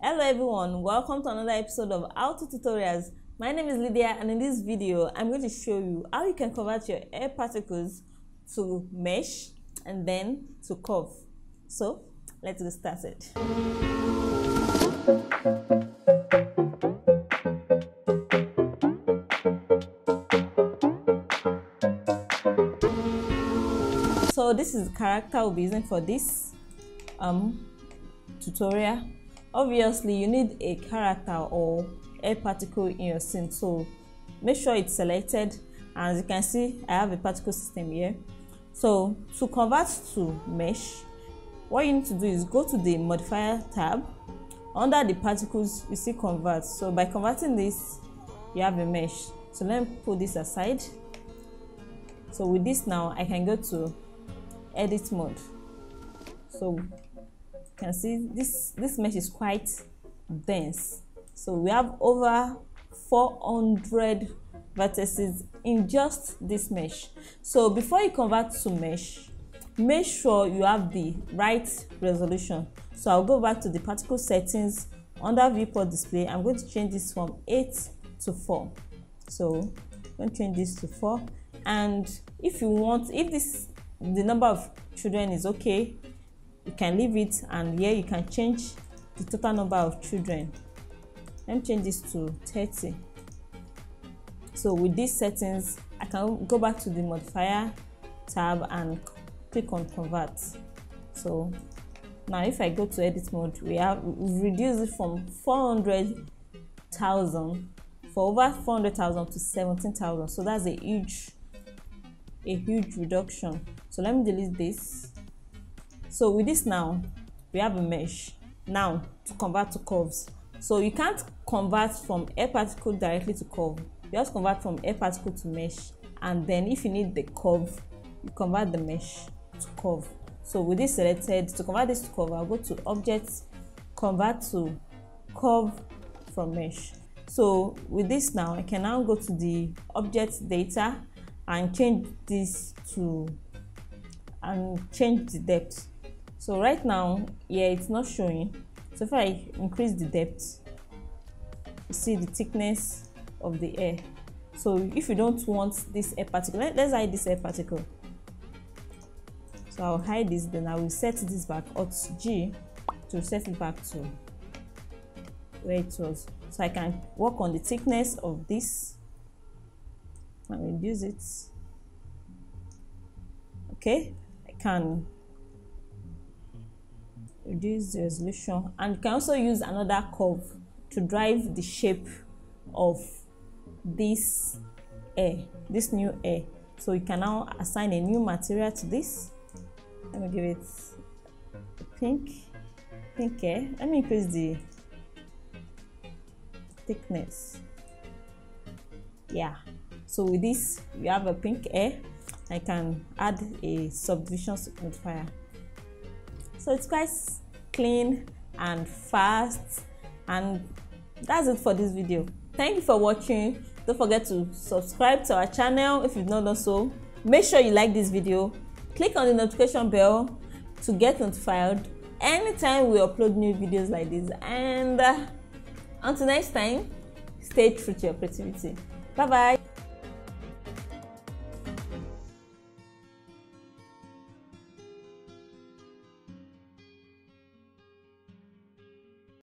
Hello everyone, welcome to another episode of How to Tutorials. My name is Lydia and in this video I'm going to show you how you can convert your hair particles to mesh and then to curve. So let's get started. So this is the character we'll be using for this um, tutorial obviously you need a character or a particle in your scene so make sure it's selected. And as you can see i have a particle system here. So to convert to mesh what you need to do is go to the modifier tab. Under the particles you see convert. So by converting this you have a mesh. So let me put this aside. So with this now i can go to edit mode. So can see this this mesh is quite dense. So we have over 400 vertices in just this mesh. So before you convert to mesh make sure you have the right resolution. So i'll go back to the particle settings under viewport display. I'm going to change this from 8 to 4 so i'm going to change this to 4 and if you want if this the number of children is okay you can leave it and here you can change the total number of children. Let me change this to 30 so with these settings i can go back to the modifier tab and click on convert. So now if i go to edit mode we have reduced it from 400,000 for over 400,000 to 17,000 so that's a huge a huge reduction. So let me delete this so with this now we have a mesh. Now to convert to curves. So you can't convert from hair particle directly to curve. You just convert from hair particle to mesh. And then if you need the curve you convert the mesh to curve. So with this selected to convert this to curve i'll go to object convert to curve from mesh. So with this now i can now go to the object data and change this to and change the depth so right now yeah it's not showing. So if i increase the depth you see the thickness of the hair. So if you don't want this hair particle let, us hide this hair particle. So i'll hide this then i will set this back alt g to set it back to where it was. So i can work on the thickness of this and reduce it. Okay? I can reduce the resolution and you can also use another curve to drive the shape of this hair this new hair. So you can now assign a new material to this. Let me give it pink pink hair. Let me increase the thickness. Yeah. So with this you have a pink hair. I can add a subdivision modifier so it's quite clean and fast. And that's it for this video. Thank you for watching. Don't forget to subscribe to our channel if you've not done so. Make sure you like this video. Click on the notification bell to get notified anytime we upload new videos like this. And uh, until next time stay true to your creativity. Bye bye